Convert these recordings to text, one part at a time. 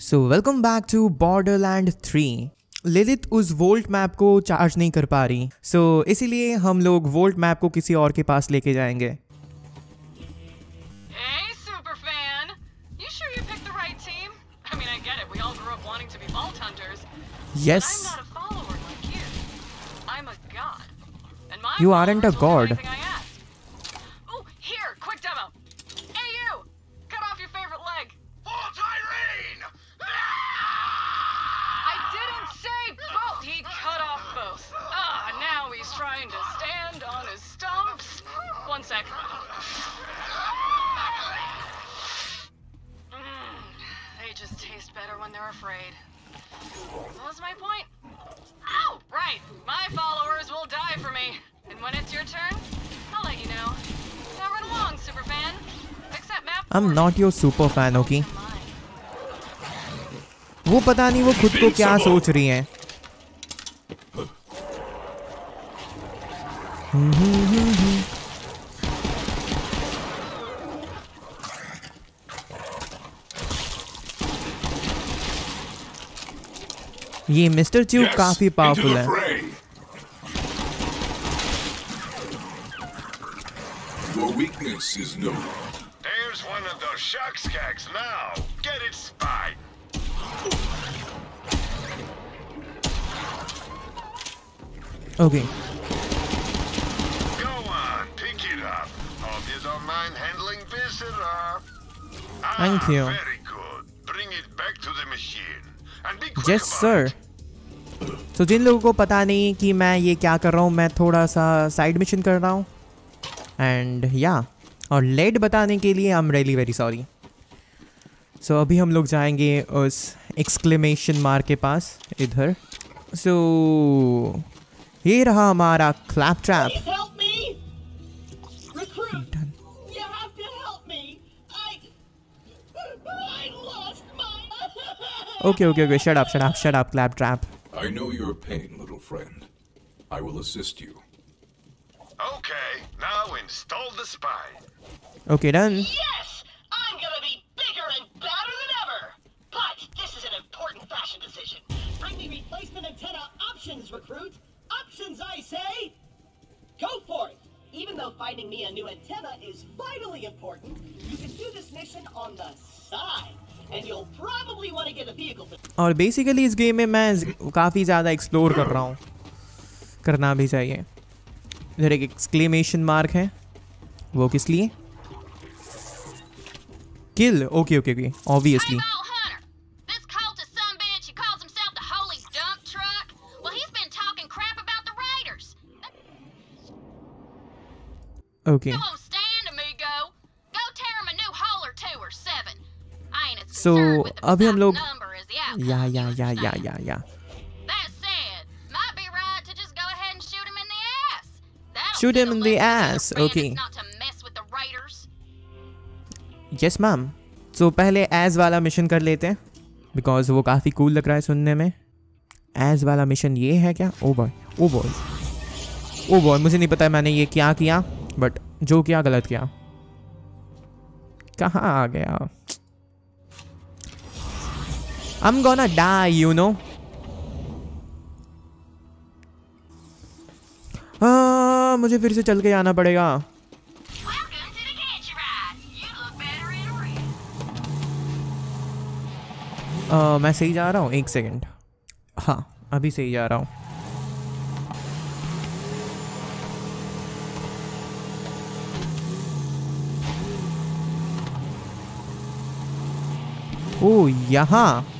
So welcome back to Borderland three Lilith उस vault map को charge नहीं कर पा रही। सो so, इसीलिए हम लोग वोल्ट मैप को किसी और के पास लेके जाएँगे। Superfan! You sure you picked afraid. What was my point? Oh, right. My followers will die for me. And when it's your turn, I'll let you know. Now run along, superfan. Accept map. I am not your superfan okay Mine. वो पता नहीं वो खुद को क्या सोच रही हैं ये मिस्टर च्यू Yes, काफी into पावरफुल the है fray. Your weakness is known. There's one of those shark skags now. Get it spied. Okay Go on, pick it up. Hope you don't mind handling visitor. Thank ah, you. Very good. Bring it back to the machine. Yes sir तो जिन लोगों को पता नहीं कि मैं ये क्या कर रहा हूँ मैं थोड़ा सा साइड मिशन कर रहा हूँ। एंड या और लेट बताने के लिए I am really very sorry so अभी हम लोग जाएँगे उस एक्सक्लेमेशन मार्क के पास इधर। सो so, ये रहा हमारा Claptrap Okay, okay, okay. Shut up, shut up, shut up, Claptrap. I know your pain, little friend. I will assist you. Okay, now install the spine. Okay, done. Yes! I'm gonna be bigger and badder than ever! But this is an important fashion decision. Bring me replacement antenna options, recruit! Options, I say! Go for it! Even though finding me a new antenna is vitally important, you can do this mission on the side. And you'll probably want to get a vehicle for और basically इस game में मैं काफ़ी ज़्यादा explore कर रहा हूँ। करना भी चाहिए। इधर एक एक्सक्लेमेशन मार्क है। वो किस लिए? Kill okay okay okay obviously Hey, Vault As So, अभी हम लोग- as या या या या या या shoot him in the ass. Okay. Yes ma'am so पहले एज वाला मिशन कर लेते हैं बिकॉज़ वो काफ़ी कूल लग रहा है सुनने में एज वाला मिशन ये है क्या oh boy oh boy oh boy मुझे नहीं पता मैंने ये क्या किया बट जो किया गलत किया कहाँ आ गया I'm gonna die, you know? Ah, मुझे फिर से चल के आना पड़ेगा। uh, मैं सही जा रहा हूँ? एक सेकेंड। हाँ अभी सही जा रहा हूँ। ओ यहाँ।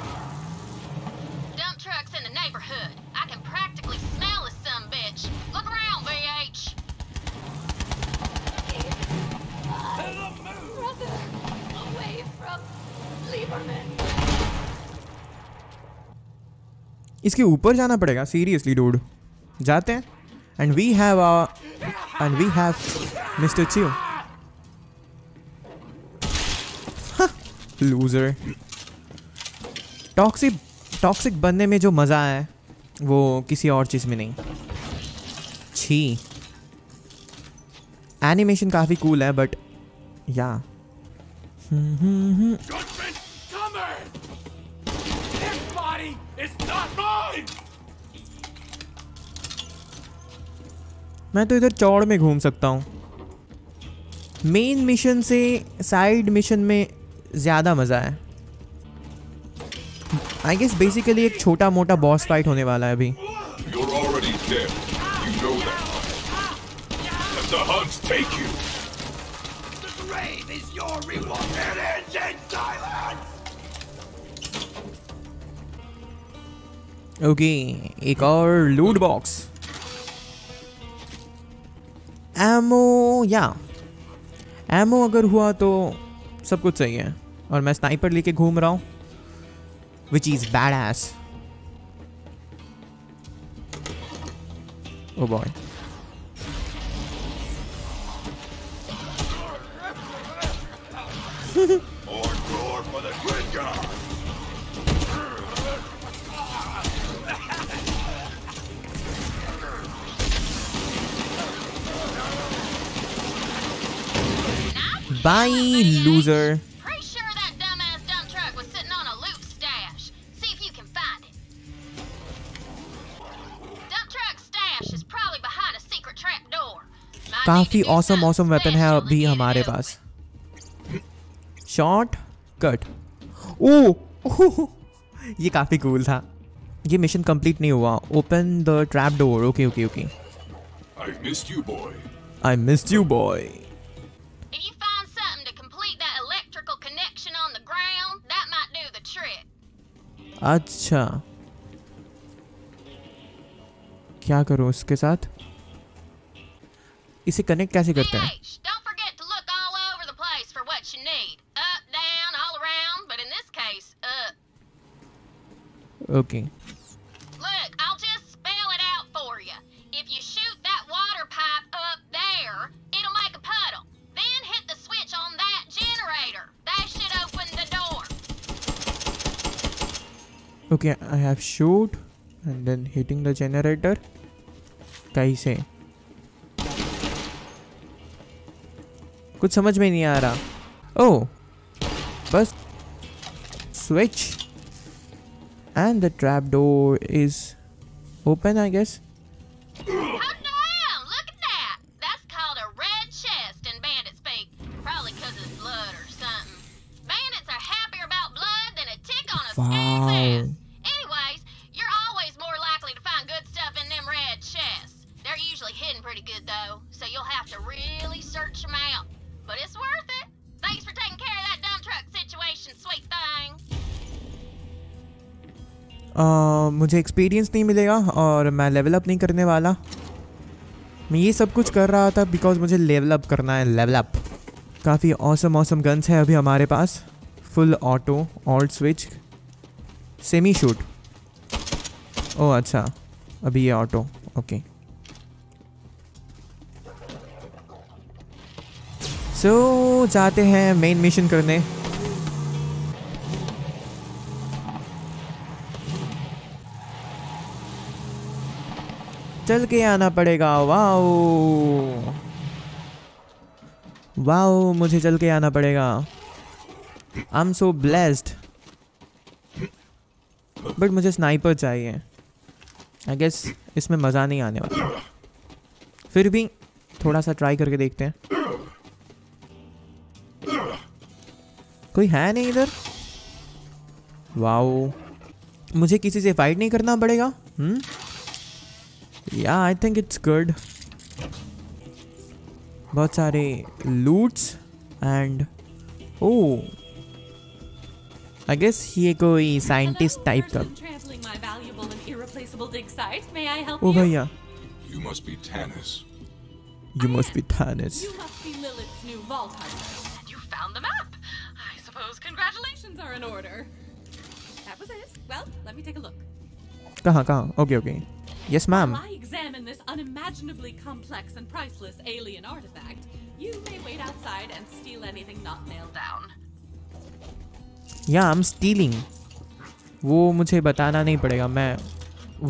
इसके ऊपर जाना पड़ेगा सीरियसली डूड जाते हैं. And we have and we have mister Chew loser toxic toxic बनने में जो मज़ा है, वो किसी और चीज़ में नहीं. छी. एनिमेशन काफ़ी कूल है बट या body is not mine! मैं तो इधर चौड़ में घूम सकता हूँ। मेन मिशन से साइड मिशन में ज़्यादा मज़ा है। आई गेस बेसिकली एक छोटा मोटा बॉस फाइट होने वाला है अभी. You know ओके, एक और लूट बॉक्स एमओ या एमओ अगर हुआ तो सब कुछ सही है। और मैं स्नाइपर लेके घूम रहा हूँ which is badass oh boy Hardcore for the good guy. Bye loser Pretty sure that dumbass dump truck was sitting on a loot stash. See if you can find it. Dump truck stash is probably behind a secret trap door. काफ़ी something awesome weapon है अभी हमारे open. पास shortcut oh ये काफ़ी cool था ये mission complete नहीं हुआ open the trap door okay okay okay I missed you, boy. I missed you boy अच्छा। क्या करूँ उसके साथ? इसे कनेक्ट कैसे करते हैं? Okay don't okay I have shoot and then hitting the generator कैसे कुछ समझ में नहीं आ रहा ओ बस switch and the trap door is open I guess Experience नहीं मिलेगा और मैं लेवल अप नहीं करने वाला। मैं ये सब कुछ कर रहा था बिकॉज़ मुझे लेवल अप करना है लेवल अप काफ़ी औसम औसम गन्स है अभी हमारे पास। Full auto alt switch semi shoot oh अच्छा। अभी ये ऑटो ओके सो जाते हैं मेन मिशन करने। चल के आना पड़ेगा। वाओ। वाओ, मुझे चल के आना पड़ेगा। I am so blessed but मुझे स्नाइपर चाहिए। आई गेस इसमें मज़ा नहीं आने वाला। फिर भी थोड़ा सा ट्राई करके देखते हैं। कोई है नहीं इधर? वाओ। मुझे किसी से फाइट नहीं करना पड़ेगा। हम्म? या आई थिंक इट्स गुड बहुत सारे loots and oh I guess ये कोई साइंटिस्ट टाइप का Trampling my valuable and irreplaceable dig site. May I help O you? भैया You must be Tanis. You must be Tanis You must be Lilith's new vault hunter. And you found the map. I suppose congratulations. Congratulations are in order. That was it. Well, let me take a look. कहाँ कहाँ okay okay Yes, ma'am. While I examine this unimaginably complex and priceless alien artifact, you may wait outside and steal anything not nailed down. या I am stealing वो मुझे बताना नहीं पड़ेगा मैं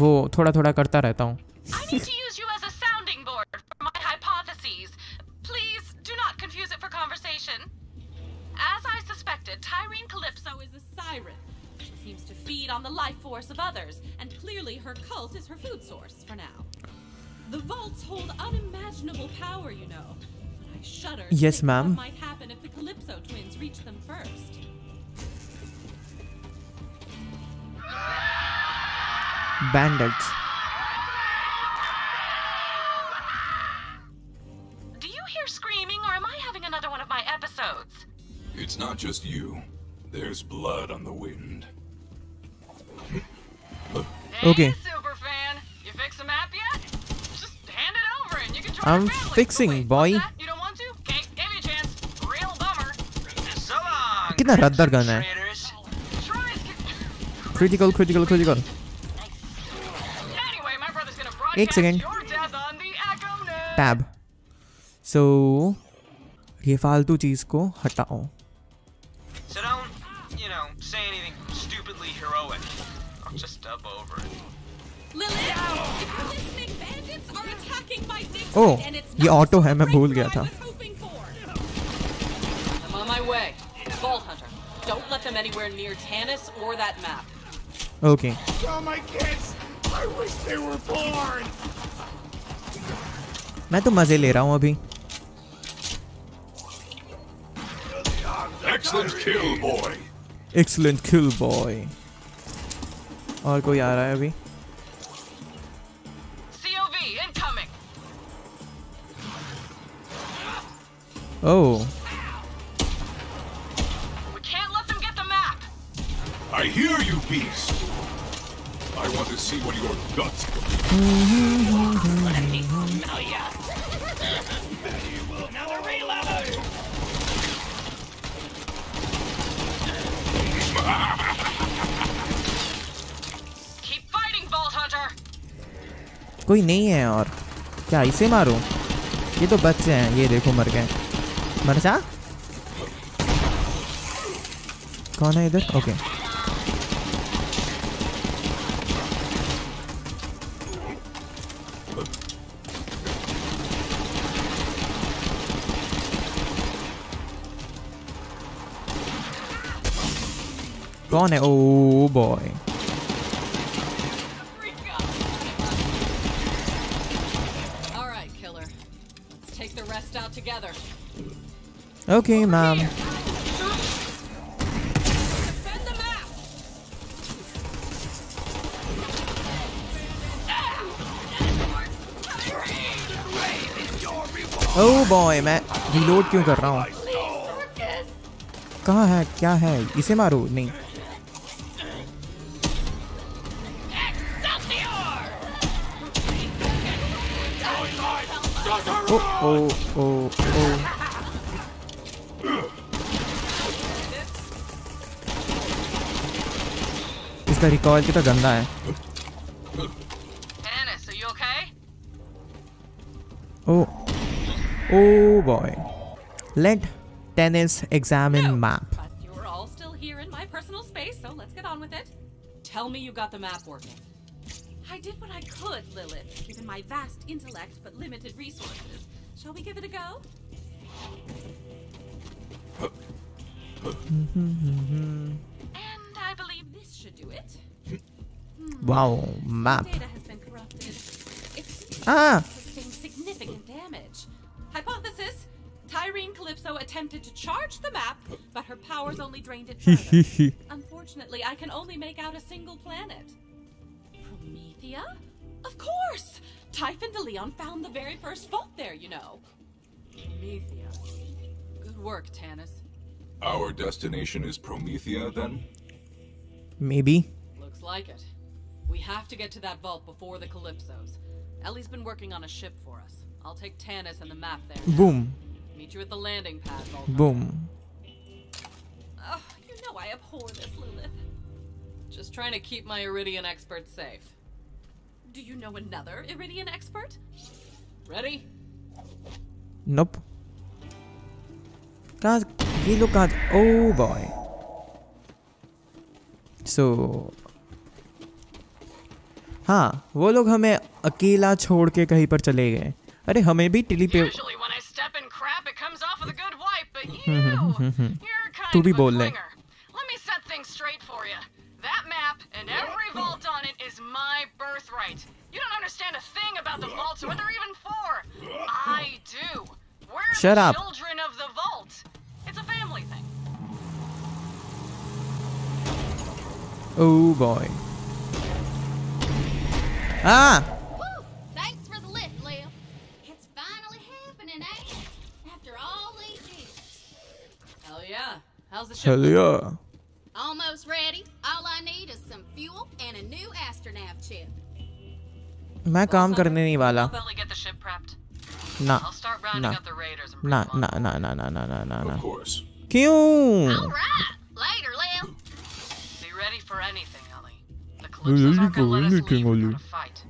वो थोड़ा थोड़ा करता रहता हूँ I need to use you as a sounding board for my hypotheses. Please do not confuse it for conversation. As I suspected, Tyrene Calypso So is a siren. She seems to feed on the life force of others, and clearly her cult is her food source for now. The vaults hold unimaginable power, you know. I shudder. Yes, ma'am. Might happen if the Calypso twins reach them first. Bandits. Do you hear screaming, or am I having another one of my episodes? It's not just you. There's blood on the wind. okay. Bummer. fixing, boy. कितना रद्दर gun है. Critical critical critical एक second. Tab so ये फालतू चीज़ को हटाओ ओ ये ऑटो है मैं भूल गया था। ओके मैं तो मज़े ले रहा हूँ अभी। एक्सलेंट एक्सलेंट किल बॉय और कोई आ रहा है अभी? ओह We can't let them get the map. I hear you, beast. I want to see what your guts can Another reload! Keep fighting, Vault Hunter. कोई नहीं है और क्या इसे मारो ये तो बच्चे हैं ये देखो मर गए मर जा कौन है इधर ओके कौन है oh boy okay ma'am Defend the map. Oh boy मैं रिलोड क्यों कर रहा हूँ? कहाँ है? क्या है? इसे मारो। नहीं। ओ ओ ओ ओ ओ इसका रिकॉल कितना गंदा है Ennis, are you okay? Oh oh boy let Tanis examine map But you're all still here in my personal space, so let's get on with it. Tell me you got the map working. I did what I could, Lilith, given my vast intellect but limited resources. Shall we give it a go? And I believe this should do it. Wow, map. ah. significant damage. Hypothesis: Tyrene Calypso attempted to charge the map, but her powers only drained it further. Unfortunately, I can only make out a single planet. Promethea? Of course! Typhon de Leon found the very first fault there, you know. Promethea. Good work, Tanis. Our destination is Promethea, then? Maybe. Looks like it. We have to get to that vault before the Calypsos. Ellie's been working on a ship for us. I'll take Tanis and the map there. Boom. Meet you at the landing pad, Boom. Oh, you know I abhor this, Lilith. Just trying to keep my Iridian expert safe. Do you know another Iridian expert? Ready? Nope. God, he look at... Oh boy. So so, हाँ वो लोग हमें अकेला छोड़ के कहीं पर चले गए। अरे हमें भी टिली पे तू भी बोल रहे Oh boy. Ah! Woo! Thanks for the lift, Lil. It's finally happening, ain't it? After all these years. Hell yeah. How's the ship? Hell yeah. Almost ready. All I need is some fuel and a new astronav chip. मैं काम करने नहीं वाला I'll belly get the ship prepped. ना I'll start rounding ना up the raiders and bring ना them on. ना ना ना ना ना ना ना ना Of course. क्यों for anything, Ellie. The Calypsos aren't gonna let us leave without a fight.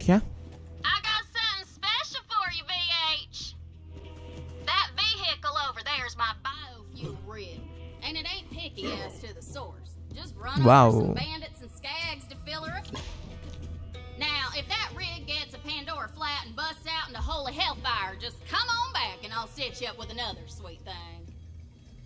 क्या I got something special for you, VH. That vehicle over there is my biofuel rig. And it ain't picky as to the source. Just run Wow. over some bandits and skags to fill her up. Now, if that rig gets a Pandora flat and busts out into holy hellfire, just come on back and I'll stitch you up with another sweet thing.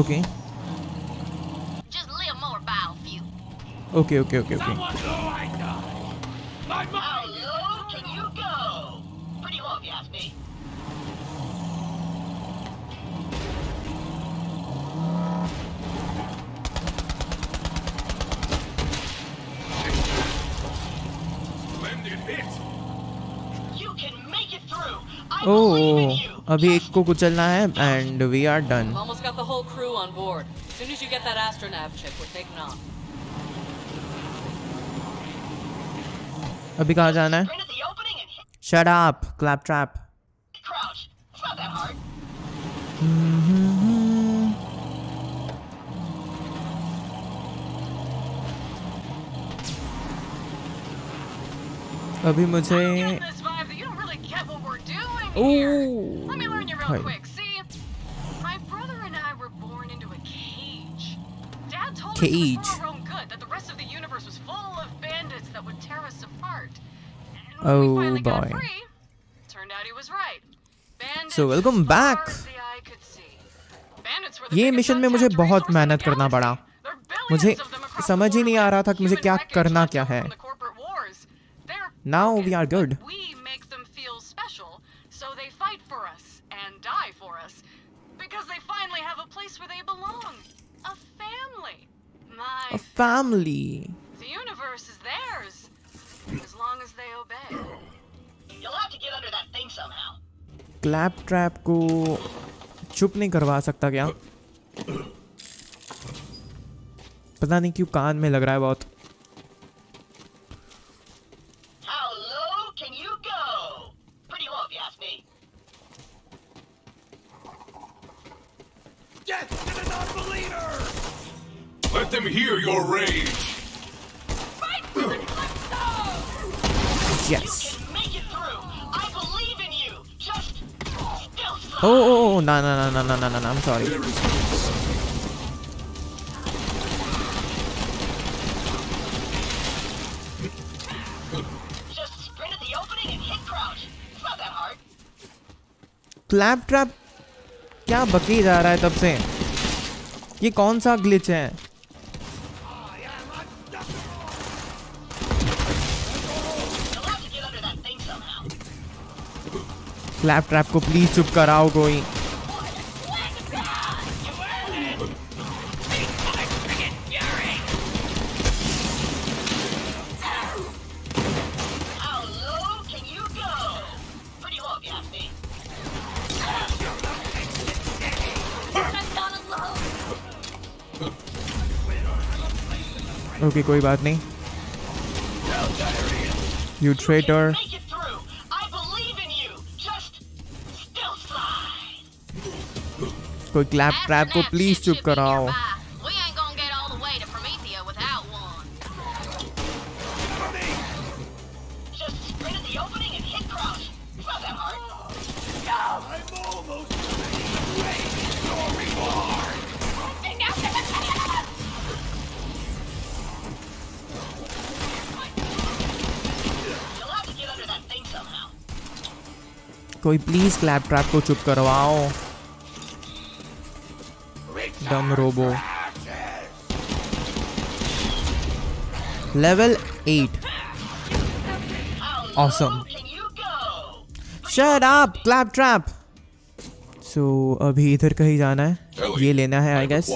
Okay. Just. Okay, okay, okay, okay. अभी एक को कुचलना है and we are done अभी कहा जाना है? Shut up clap trap अभी मुझे Ooh. Let me learn you real Hi. quick. See, my brother and I were born into a cage. Dad told us Cage. was for our own good, that the rest of the universe was full of bandits that would tear us apart. And when Oh, we finally got boy. free, turned out he was right. Bandits So, welcome back. ये mission में मुझे बहुत मेहनत करना पड़ा मुझे समझ ही नहीं आ रहा था कि मुझे क्या करना क्या है from the corporate wars. They're Now broken, we are good. but We make them feel special, so they fight for us and die for us because they finally have a place where they belong. A family. My A family the universe is theirs as long as they obey. You'll have to get under that thing somehow. Clap trap को चुप नहीं करवा सकता क्या पता नहीं क्यों कान में लग रहा है बहुत sorry. क्लैप ट्रैप क्या बकी जा रहा है तब से? ये कौन सा ग्लिच है? क्लैप ट्रैप को प्लीज़ चुप कराओ कोई। रुके कोई बात नहीं। यू ट्रेटर कोई क्लैप ट्रैप को प्लीज़ चुप कराओ। कोई प्लीज़ क्लैप ट्रैप को चुप करवाओ। Dumb robo level eight awesome? Shut up Claptrap so अभी इधर कहीं जाना है? ये लेना है आई गेस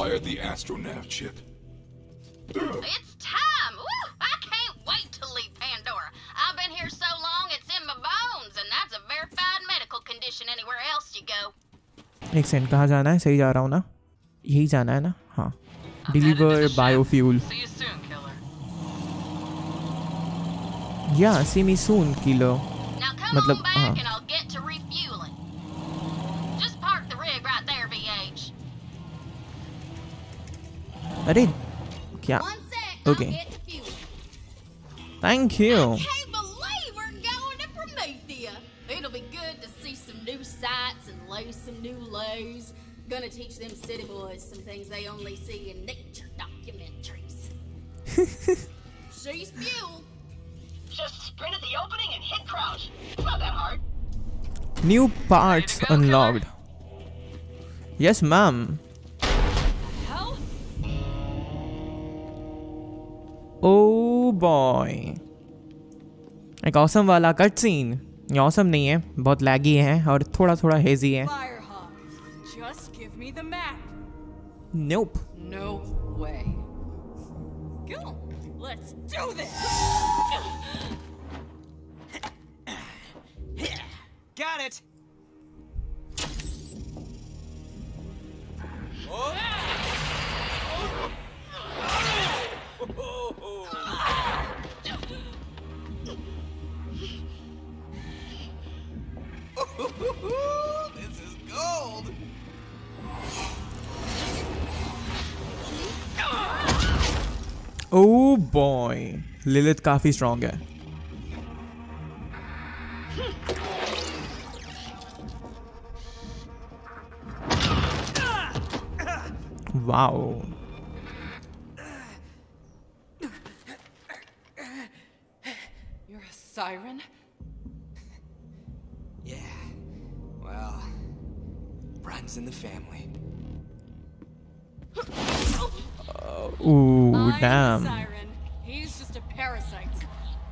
एक सेकेंड कहाँ जाना है? सही जा रहा हूँ ना? यही जाना है ना? हाँ। डिलीवर बायोफ्यूल या सी मी सून किलो मतलब हाँ। अरे क्या? Okay thank you some new lows. Gonna teach them city boys some things they only see in nature documentaries. She's fuel. Just sprint at the opening and hit crouch. It's not that hard. New parts unlocked. Yes, ma'am. Oh boy. I got some wala cutscene. Awesome नहीं है बहुत लैगी है और थोड़ा थोड़ा hazy है Firehawk. Just give me the map. Nope No way. Go. Let's do this. Got it. this oh boy लिलित काफी strong है wow You're a siren? Yeah. Well, runs in the family. Ooh, I'm damn. siren. He's just a parasite.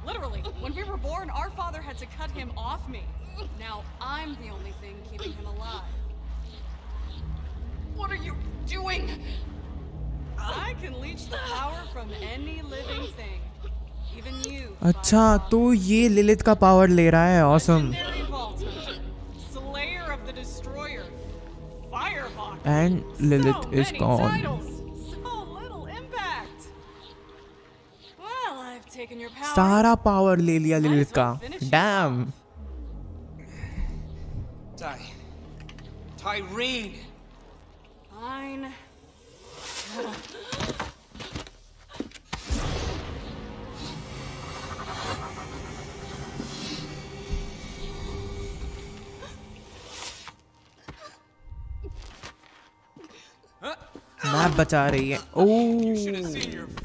Literally, when we were born, our father had to cut him off me. Now I'm the only thing keeping him alive. What are you doing? I can leech the power from any living thing. Even you. अच्छा तो ये लिलित का power ले रहा है awesome Slayer of the Destroyer. Firehawk. And Lilith so is many titles. सारा power ले लिया लिलिथ का। डैम मैप बचा रही है। ओह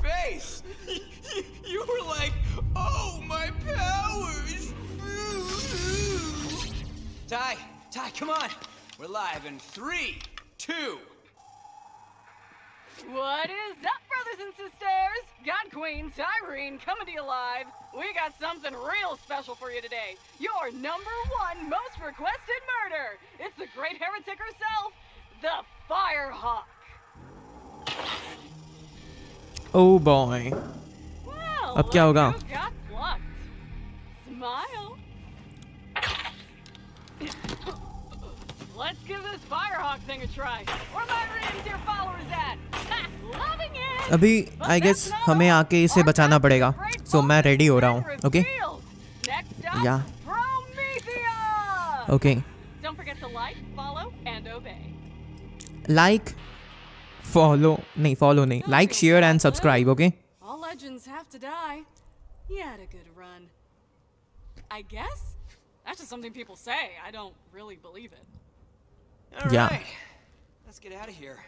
Ty, Ty, come on. We're live in three, two. What is up, brothers and sisters? God Queen Tyreen coming to you live. We got something real special for you today. Your number one most requested murder. It's the great heretic herself, the Firehawk. Oh boy. Well, Up, go, go. Smile. Let's give this Firehawk thing a try. Where my reading dear followers at? Ha, loving it. अभी I guess हमें आके इसे बचाना पड़ेगा सो मैं ready हो रहा हूँ ओके Next up, या Promethea. Okay Don't forget to like, follow, and obey. Like follow नहीं फॉलो नहीं like share and subscribe okay All legends have to die. You had a good run. I guess? That's just something people say. I don't really believe it. All Yeah. right. Let's get out of here.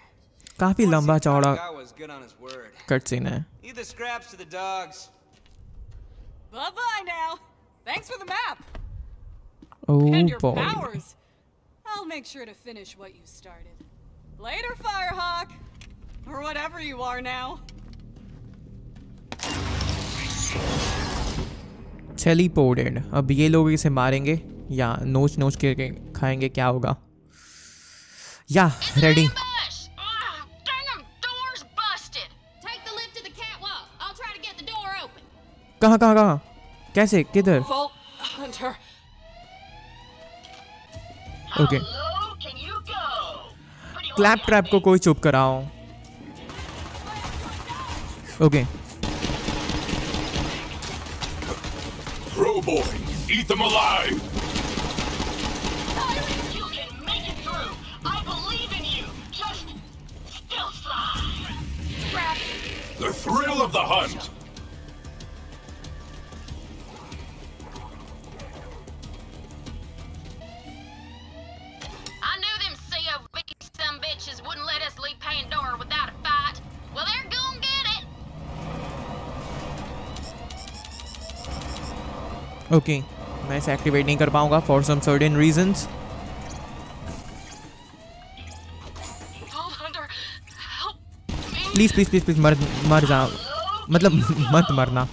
काफी लंबा चौड़ा Guy was good on his word. Cut scene है Leave the scraps to the dogs. Bye bye now. Thanks for the map. Oh and your boy powers. I'll make sure to finish what you started. Later, Firehawk. Or whatever you are now. Teleported अब ये लोग इसे मारेंगे या नोच नोच के खाएँगे क्या होगा? या रेडी कहा कैसे? किधर? ओके क्लैप ट्रैप को कोई चुप कराओ। Okay okay. Eat them alive! You can make it through. I believe in you. Just still slide. The thrill of the hunt! I knew them COV some bitches wouldn't let us leave Pandora without a fight. Well, they're gonna get it. Okay मैं इसे activate नहीं कर पाऊँगा for some certain reasons. Please please please please मर मर जा मतलब मत मरना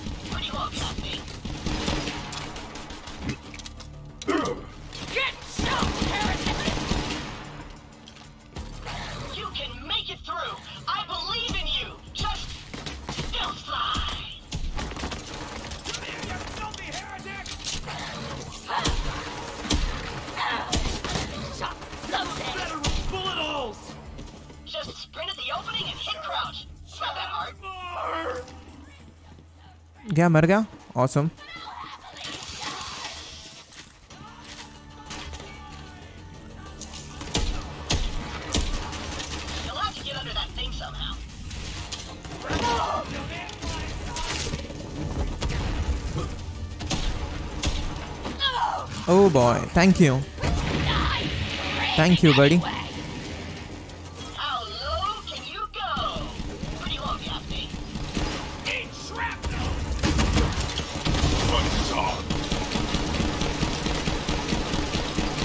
क्या मर गया awesome You'll have to get under that thing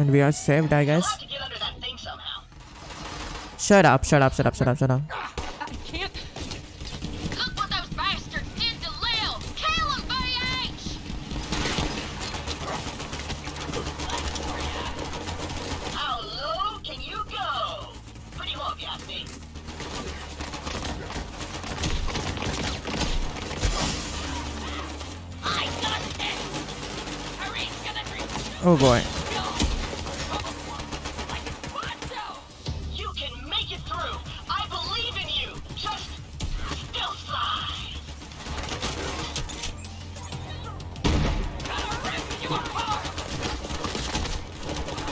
And we are saved, I guess. Shut up, shut up, shut up, shut up, shut up. Oh boy.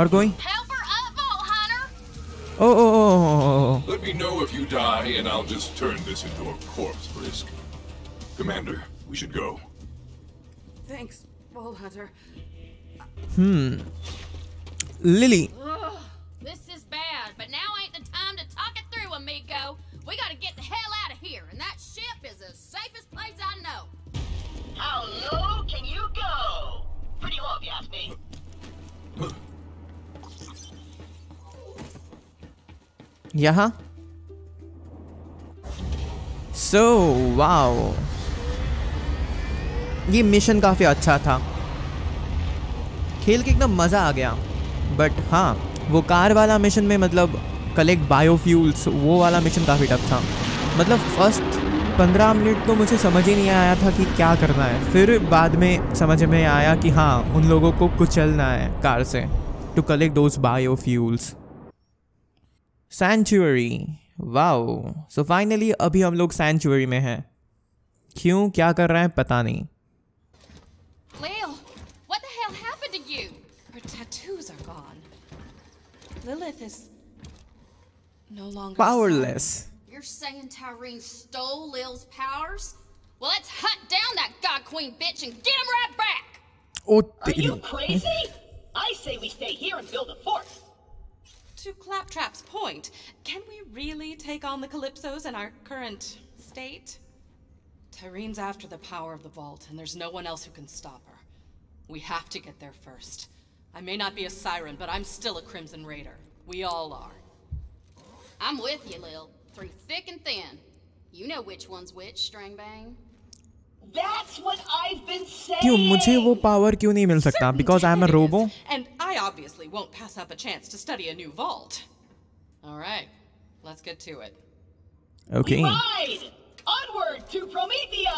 Hard going. Help her up, Vault Hunter. Oh oh oh, oh, oh, oh. Let me know if you die, and I'll just turn this into a corpse frisk. Commander, we should go. Thanks, Vault Hunter. Hmm. Lily. Ugh, this is bad, but now ain't the time to talk it through, amigo. We gotta get the hell out of here, and that ship is the safest place I know. How low can you go? Pretty low, if you ask me. यहाँ। So so, wow ये mission काफ़ी अच्छा था। खेल के एकदम मज़ा आ गया। बट हाँ वो कार वाला मिशन में मतलब कलेक्ट बायोफ्यूल्स वो वाला मिशन काफ़ी टफ था। मतलब फ़र्स्ट पंद्रह मिनट तो मुझे समझ ही नहीं आया था कि क्या करना है। फिर बाद में समझ में आया कि हाँ उन लोगों को कुचलना है कार से to collect those biofuels सैंचुअरी wow so finally अभी हम लोग सैंचुअरी में हैं क्यों क्या कर रहे हैं पता नहीं Lil, what the hell happened to you? Her tattoos are gone. Lilith is no longer powerless You're saying Tyrene stole Lil's powers? Well, let's hunt down that God Queen bitch and get him right back! Oh Are you तेरी crazy? I say we stay here and build a fort. To Claptrap's point, can we really take on the Calypsos in our current state? Tyrene's after the power of the vault, and there's no one else who can stop her. We have to get there first. I may not be a siren, but I'm still a Crimson Raider. We all are. I'm with you, Lil, through thick and thin. You know which one's which, Strangbang. That's what I've been saying. क्यों मुझे वो power क्यों नहीं मिल सकता because I am a It is. Robo And I obviously won't pass up a chance to study a new vault. All right, let's get to it. Okay We ride! Onward to Promethea!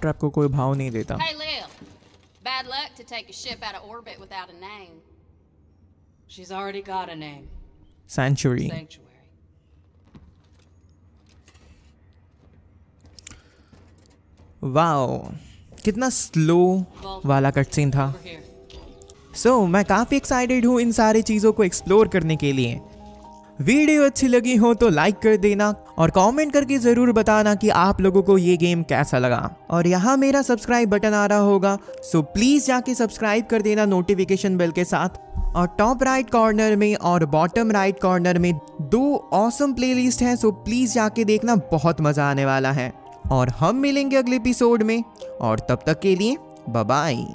Claptrap को कोई भाव नहीं देता Hey, Lil. Bad luck to take a ship out of orbit without a name. She's already got a name century Sanctuary. Wow कितना slow वाला cutscene था। So so, मैं काफ़ी एक्साइटेड हूँ इन सारी चीज़ों को एक्सप्लोर करने के लिए। वीडियो अच्छी लगी हो तो लाइक कर देना और कमेंट करके ज़रूर बताना कि आप लोगों को ये गेम कैसा लगा। और यहाँ मेरा सब्सक्राइब बटन आ रहा होगा सो प्लीज़ जाके सब्सक्राइब कर देना नोटिफिकेशन बेल के साथ। और टॉप राइट कॉर्नर में और बॉटम राइट कॉर्नर में दो ऑसम प्लेलिस्ट हैं सो प्लीज़ जाके देखना बहुत मज़ा आने वाला है। और हम मिलेंगे अगले एपिसोड में। और तब तक के लिए बाय